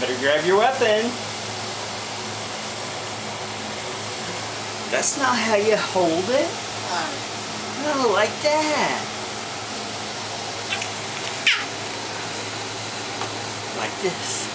Better grab your weapon. That's not how you hold it. No, like that. Like this.